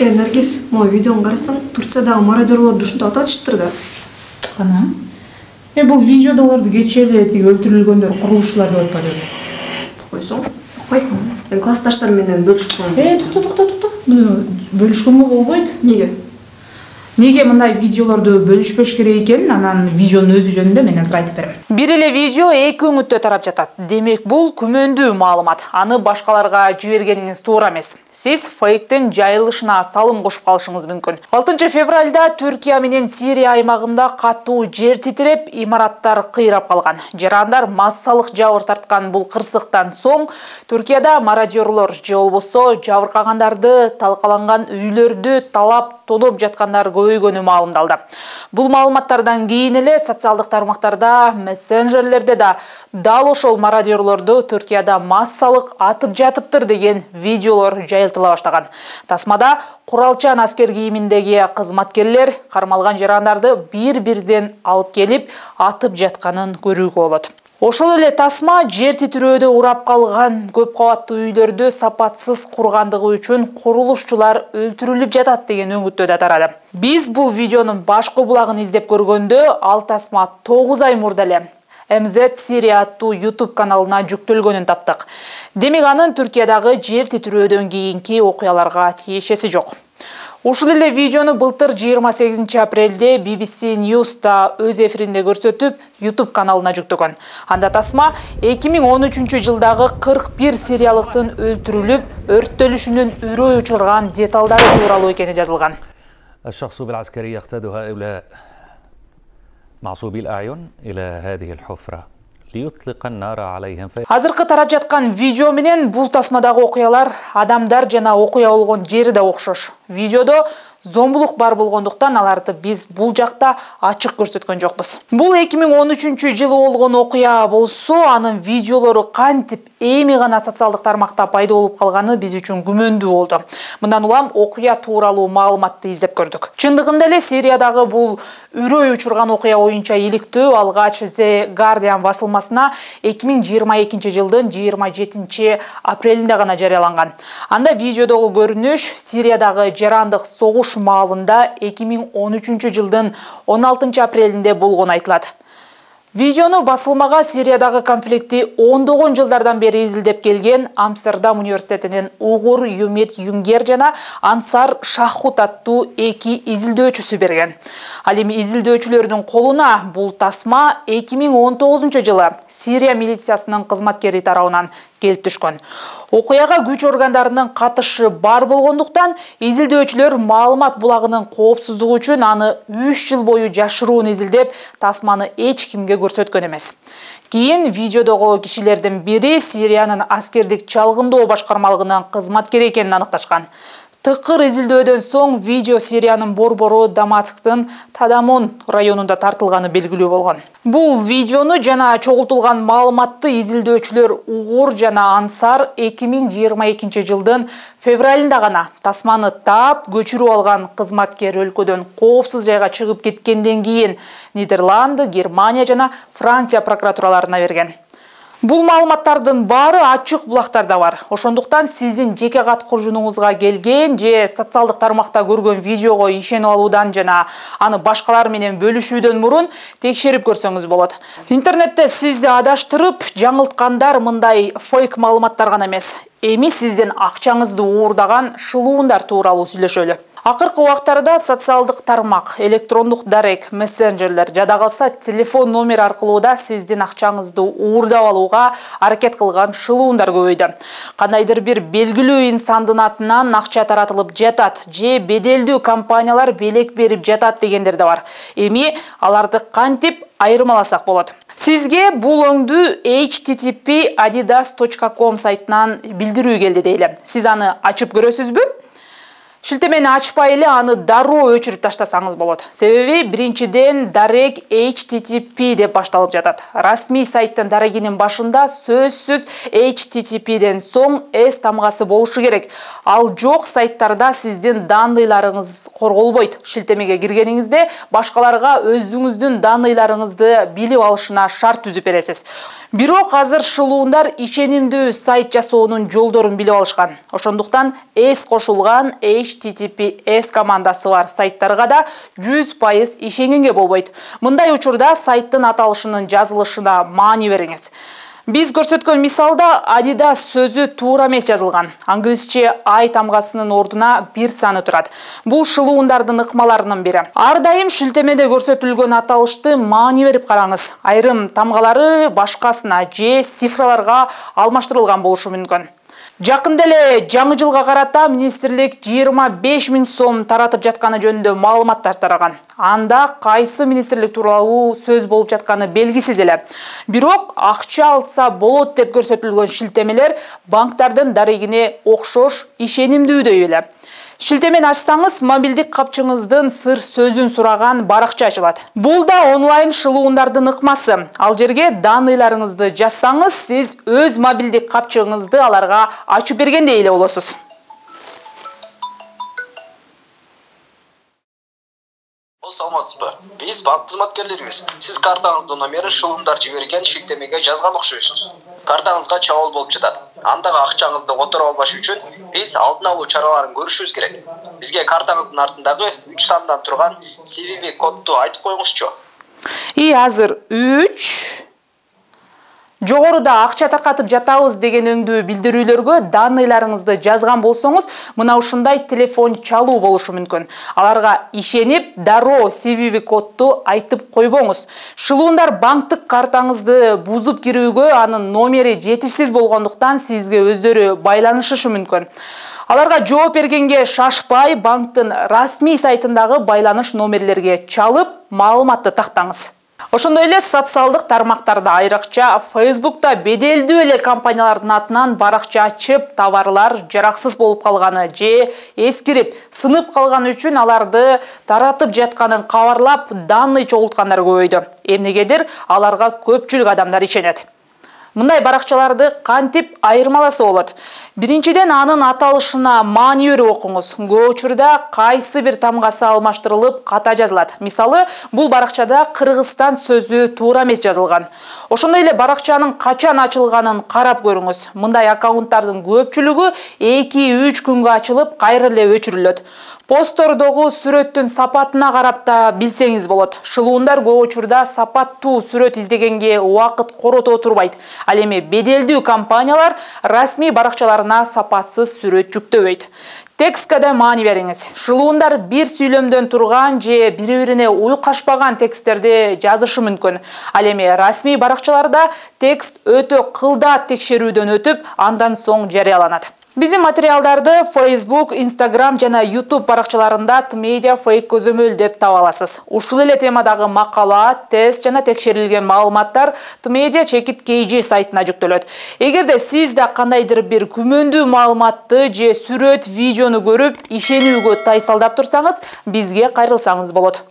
э наргиз могу видеону карасаң турциядагы мародерлорду ушинтип аташыптыр да. Кана э бул видеодо аларды кечээ эле тиги өлтүрүлгөндөр курулушчулар деп атпады койсоң укпайт эми классташтар менен бөлүшүп койгон э токто токто токто муну бөлүшкөнгө болбойт. Эмнеге эмнеге мындай видеолорду бөлүшпөш керек экенин анан видеонун өзү жөнүндө мен азыр айтып берем бир эле видео эки үңүттө тарап жатат. Демек бул күмөндүү маалымат. Аны башкаларга жибергениңиз туура эмес. Сиз фейктин жайылышына салым кошуп калышыңыз мүмкүн алтынчы февралда түркия менен сирия аймагында катуу жер титиреп имараттар кыйрап калган. Жарандар массалык жабыр тарткан бул кырсыктан соң түркияда мародерлор же болбосо жабыркагандарды талкаланган үйлөрдү талап тоноп жаткандар көбөйгөнү маалымдалды бул маалыматтардан кийин эле социалдык тармактарда мессенджерлерде да дал ошол мародерлорду түркияда массалык атып жатыптыр деген видеолор жайылтыла баштаган тасмада куралчан аскер кийиминдеги кызматкерлер кармалган жарандарды бир бирден алып келип атып жатканын көрүүгө болот ошол эле тасма жер титирөөдө урап калган көп кабаттуу үйлөрдү сапатсыз кургандыгы үчүн курулушчулар өлтүрүлүп жатат деген үңүттө да тарады. Биз бул видеонун башкы булагын издеп көргөндө ал тасма тогуз ай мурда эле mz сирия аттуу youtube каналына жүктөлгөнүн таптык. Демек анын түркиядагы жер титирөөдөн кийинки окуяларга тиешеси жок ушул эле видеону былтыр 28 апрелде BBC News да өз эфиринде көрсөтүп YouTube каналына жүктөгөн. Анда тасма 2013 жылдагы 41 сириялыктын өлтүрүлүп, өрттөлүшүнүн үрөй учурган деталдары тууралуу экени жазылган. الشخص بالعسكري يقتاد هؤلاء معصوبي الأعين إلى هذه الحفرة ليطلق النار عليهم азыркы тарап жаткан видео менен бул тасмадагы окуялар адамдар жана окуя болгон жери да окшош. Видеодо зомбулук бар болгондуктан аларды биз бул жакта ачык көрсөткөн жокпуз. Бул 2013 жылы болгон окуя болсо анын видеолору кантип эми гана социалдык тармакта пайда болуп калганы биз үчүн күмөндүү болду. Мындан улам окуя тууралуу маалыматты издеп көрдүк. Чындыгында эле сириядагы бул үрөй учурган окуя боюнча иликтөө алгач the guardian басылмасына 2022 жылдын 27 апрелинде гана жарыяланган. Анда видеодогу көрүнүш сириядагы жарандык согуш маалында 2013 жылдын 16 апрелинде болгону айтылат видеону басылмага сириядагы конфликти ондогон жылдардан бери изилдеп келген амстердам университетинин угур юмет юнгер жана ансар шахут аттуу эки изилдөөчүсү берген ал эми изилдөөчүлөрдүн колуна бул тасма 2019 жылы сирия милициясынын кызматкери тарабынан келип түшкөн. Окуяга күч органдарынын катышы бар болгондуктан изилдөөчүлөр маалымат булагынын коопсуздугу үчүн аны үч жыл бою жашыруун изилдеп тасманы эч кимге көрсөткөн эмес. Кийин видеодогу кишилердин бири сириянын аскердик чалгындоо башкармалыгынын кызматкери экенин аныкташкан. Тыкыр изилдөөдөн соң видео сириянын борбору дамасктын тадамон районунда тартылганы белгилүү болгон. Бул видеону жана чогултулган маалыматты изилдөөчүлөр угур жана ансар 2022 жылдын февралында гана тасманы таап көчүрүп алган кызматкер өлкөдөн коопсуз жайга чыгып кеткенден кийин нидерланды германия жана франция прокуратураларына берген бул маалыматтардын баары ачык булактарда бар. Ошондуктан сиздин жеке кат куржунуңузга келген же социалдык тармакта көргөн видеого ишенип алуудан жана аны башкалар менен бөлүшүүдөн мурун текшерип көрсөңүз болот интернетте сизди адаштырып жаңылткандар мындай фейк маалыматтар гана эмес эми сиздин акчаңызды уурдаган шылуундар тууралуу сүйлөшөлү. Акыркы убактарда социалдык тармак электрондук дарек мессенджерлер жада калса телефон номер аркылуу да сиздин акчаңызды уурдап алууга аракет кылган шылуундар көбөйдү. Кандайдыр бир белгилүү инсандын атынан акча таратылып жатат же беделдүү компаниялар белек берип жатат дегендер да бар. Эми аларды кантип айырмаласак болот? Сизге бул өңдүү http adidas com сайтынан билдирүү келди дейли сиз аны ачып көрөсүзбү шилтемени ачпай эле аны дароо өчүрүп таштасаңыз болот. Себеби биринчиден дарек http деп башталып жатат. Расмий сайттын дарегинин башында сөзсүз httpден соң s тамгасы болушу керек. Ал жок сайттарда сиздин данныйларыңыз корголбойт. Шилтемеге киргениңизде башкаларга өзүңүздүн данныйларыңызды билип алышына шарт түзүп бересиз. Бирок азыр шылуундар ишенимдүү сайт жасоонун жолдорун билип алышкан. Ошондуктан s кошулган https командасы бар сайттарга да жүз пайыз ишенгенге болбойт мындай учурда сайттын аталышынын жазылышына маани бериңиз биз көрсөткөн мисалда адидас сөзү туура эмес жазылган англисче ай тамгасынын ордуна бир саны турат бул шылуундардын ыкмаларынын бири ар дайым шилтемеде көрсөтүлгөн аталышты маани берип караңыз айрым тамгалары башкасына же цифраларга алмаштырылган болушу мүмкүн жакында эле жаңы жылга карата министрлик жыйырма беш миң сом таратып жатканы жөнүндө маалыматтар тараган анда кайсы министрлик тууралуу сөз болуп жатканы белгисиз эле бирок акча алса болот деп көрсөтүлгөн шилтемелер банктардын дарегине окшош ишенимдүүдөй эле шилтемени ачсаңыз мобилдик капчыгыңыздын сыр сөзүн сураган баракча ачылат бул да онлайн шылуундардын ыкмасы ал жерге данныйларыңызды жазсаңыз сиз өз мобилдик капчыгыңызды аларга ачып бергендей эле болосуз саламатсызбы биз банк кызматкерлерибиз сиз картаңыздын номери шылуундар жиберген шилтемеге жазган окшойсуз картаңызга чабуул болуп жатат андагы акчаңызды которуп албаш үчүн биз алдын алуу чараларын көрүшүбүз керек. Бизге картаңыздын артындагы үч сандан турган cvv кодду айтып коюңузчу. И азыр үч жогоруда акча таркатып жатабыз деген өңдүү билдирүүлөргө данныйларыңызды жазган болсоңуз мына ушундай телефон чалуу болушу мүмкүн. Аларга ишенип дароо cvv кодду айтып койбоңуз. Шылуундар банктык картаңызды бузуп кирүүгө анын номери жетишсиз болгондуктан сизге өздөрү байланышышы мүмкүн. Аларга жооп бергенге шашпай банктын расмий сайтындагы байланыш номерлерге чалып маалыматты тактаңыз ошондой эле социалдык тармактарда айрыкча фейсбукта беделдүү эле компаниялардын атынан баракча ачып товарлар жараксыз болуп калганы же эскирип сынып калганы үчүн аларды таратып жатканын кабарлап данный чогулткандар көбөйдү. Эмнегедир аларга көпчүлүк адамдар ишенет мындай баракчаларды кантип айырмаласа болот биринчиден анын аталышына маани берип окуңуз. Көп учурда кайсы бир тамгасы алмаштырылып ката жазылат? Мисалы бул баракчада кыргызстан сөзү туура эмес жазылган. Ошондой эле баракчанын качан ачылганын карап көрүңүз. Мындай аккаунттардын көпчүлүгү эки үч күнгө ачылып кайра эле өчүрүлөт. Посттордогу сүрөттүн сапатына карап да билсеңиз болот. Шылуундар көп учурда сапаттуу сүрөт издегенге убакыт корото турбайт ал эми беделдүү компаниялар расмий баракчаларына сапатсыз сүрөт жүктөбөйт. Текстке маани бериңиз. Шылуундар бир сүйлөмдөн турган же бири бирине уюкашпаган тексттерди жазышы мүмкүн. Ал эми расмий баракчаларда текст өтө кылдаат текшерүүдөн өтүп андан соң жарыяланат. Биздин материалдарды facebook instagram жана youtube баракчаларында тмедиа фейк көзөмөл деп таба аласыз. Ушул эле темадагы макала тест жана текшерилген маалыматтар тмедиа чекит kg сайтына жүктөлөт. Эгерде сиз да кандайдыр бир күмөндүү маалыматты же сүрөт видеону көрүп ишенүүгө тайсалдап турсаңыз бизге кайрылсаңыз болот.